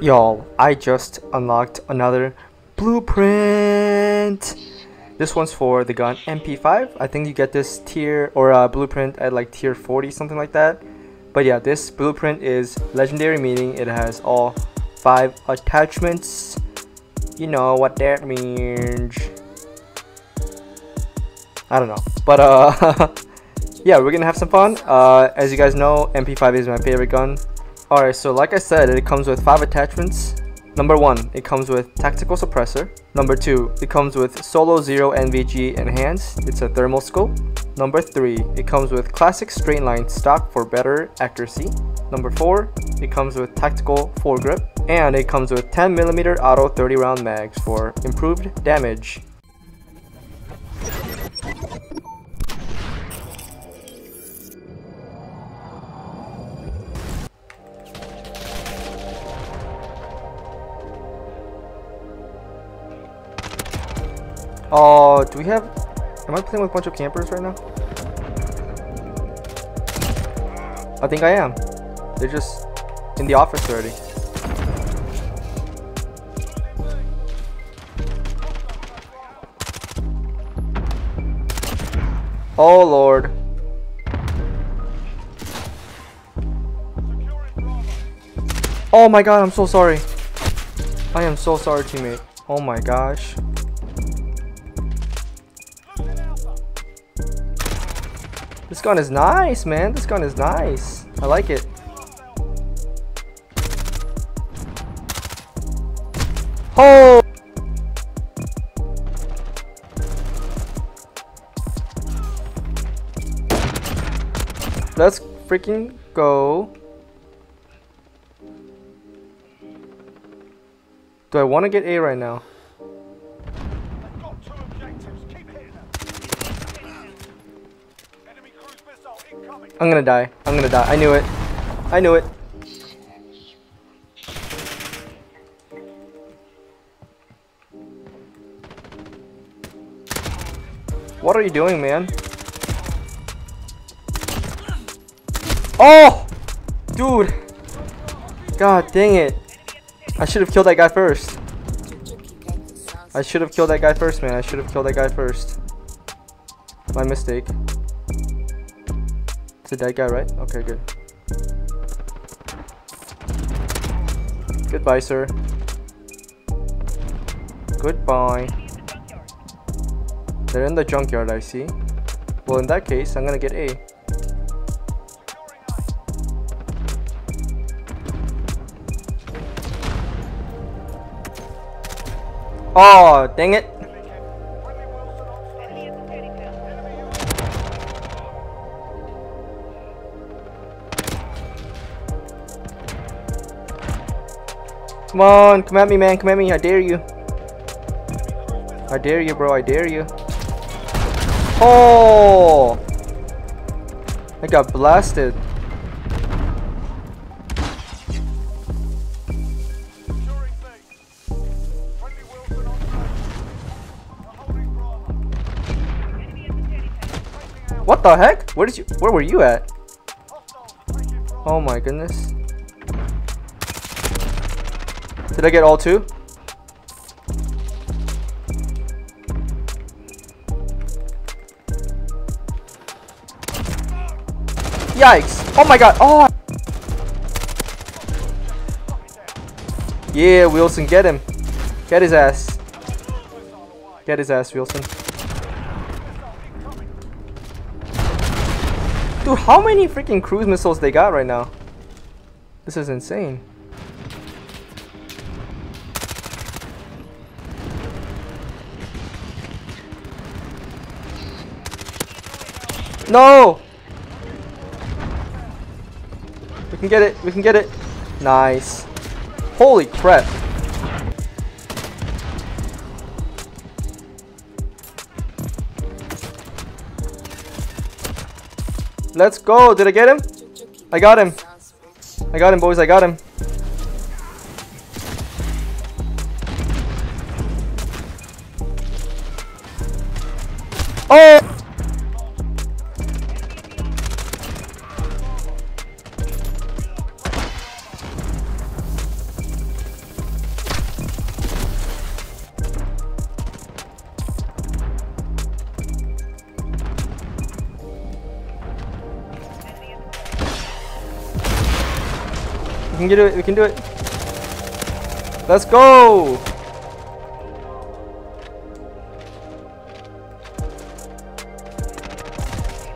Y'all, I just unlocked another blueprint. This one's for the gun MP5. I think you get this tier or uh, blueprint at like tier 40, something like that. But yeah, this blueprint is legendary, meaning it has all five attachments. You know what that means. I don't know, but uh, yeah, we're gonna have some fun. Uh, as you guys know, MP5 is my favorite gun. Alright, so like I said, it comes with 5 attachments. Number 1, it comes with Tactical Suppressor. Number 2, it comes with Solozero NVG Enhanced. It's a thermal scope. Number 3, it comes with Classic Straight Line stock for better accuracy. Number 4, it comes with Tactical Foregrip. And it comes with 10mm auto 30 round mags for improved damage. Oh, do we have... Am I playing with a bunch of campers right now? I think I am. They're just in the office already. Oh lord. Oh my god, I'm so sorry. I am so sorry, teammate. Oh my gosh. This gun is nice, man. This gun is nice. I like it. Oh! Let's freaking go. Do I want to get A right now? I'm gonna die. I'm gonna die. I knew it. I knew it. What are you doing, man? Oh! Dude! God dang it. I should have killed that guy first. I should have killed that guy first, man. I should have killed that guy first. My mistake. It's a dead guy, right? Okay, good. Goodbye, sir. Goodbye. They're in the junkyard, I see. Well, in that case, I'm gonna get A. Oh, dang it. Come on, come at me, man. Come at me. I dare you. I dare you, bro. I dare you. Oh! I got blasted. What the heck? Where did you where were you at? Oh my goodness. Did I get all two? Yikes! Oh my god! Oh! Yeah, Wilson, get him. Get his ass. Get his ass, Wilson. Dude, how many freaking cruise missiles they got right now? This is insane. No! We can get it. We can get it. Nice. Holy crap. Let's go. Did I get him? I got him. I got him, boys. I got him. Can get it. We can do it. Let's go.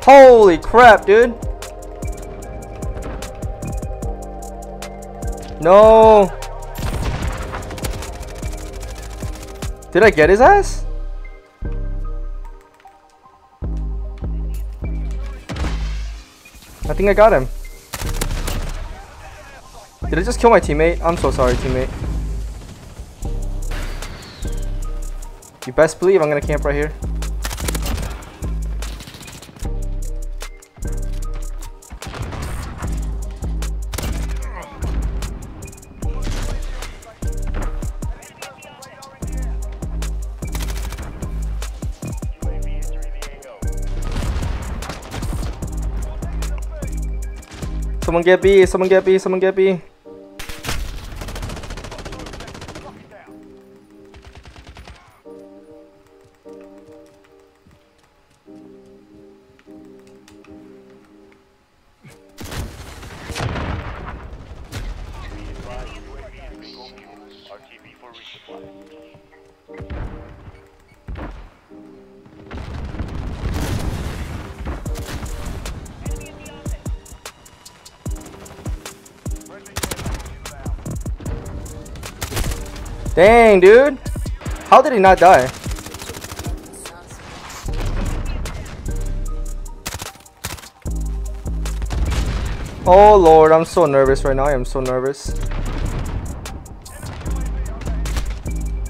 Holy crap, dude. No. Did I get his ass? I think I got him. Did I just kill my teammate? I'm so sorry, teammate. You best believe I'm gonna camp right here. Someone get B, someone get B, someone get B. Dang, dude. How did he not die? Oh lord, I'm so nervous right now. I am so nervous.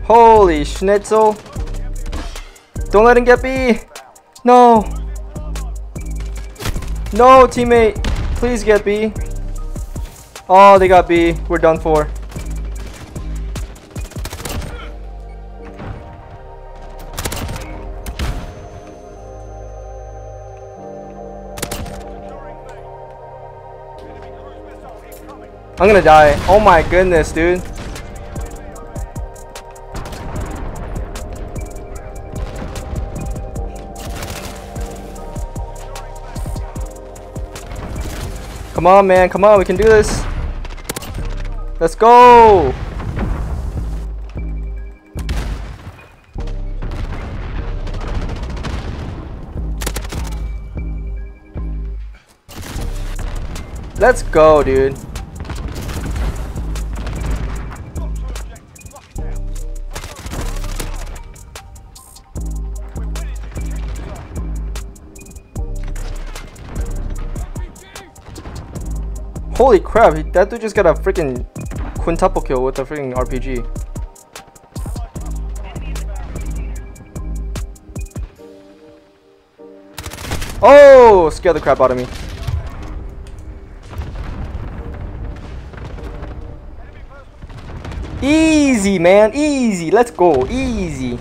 Holy schnitzel. Don't let him get B. No. No, teammate. Please get B. Oh, they got B. We're done for. I'm gonna die. Oh my goodness, dude. Come on, man. Come on. We can do this. Let's go. Let's go, dude. Holy crap, that dude just got a freaking quintuple kill with a freaking RPG. Oh, scared the crap out of me. Easy, man, easy. Let's go, easy.